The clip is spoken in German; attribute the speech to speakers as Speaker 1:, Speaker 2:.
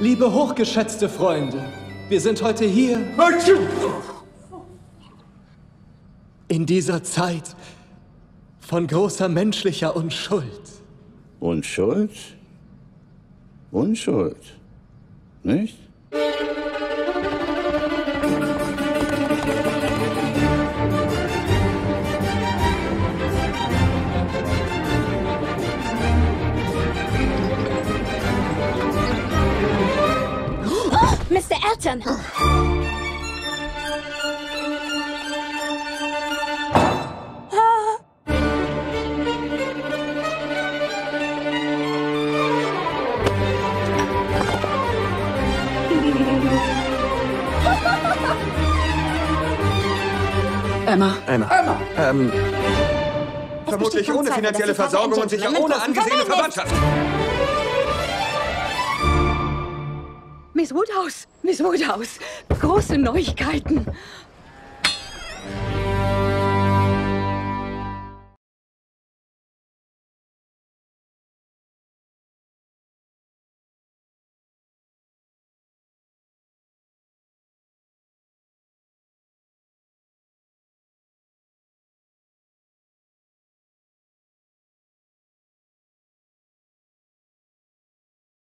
Speaker 1: Liebe hochgeschätzte Freunde, wir sind heute hier in dieser Zeit von großer menschlicher Unschuld.
Speaker 2: Unschuld? Unschuld. Nicht?
Speaker 3: Elton!
Speaker 4: Emma.
Speaker 5: Emma.
Speaker 4: Emma.
Speaker 5: Ähm, vermutlich ohne finanzielle Versorgung und sicher ohne angesehene. Verwandtschaft.
Speaker 4: Miss Woodhouse. Miss Woodhouse. Große Neuigkeiten.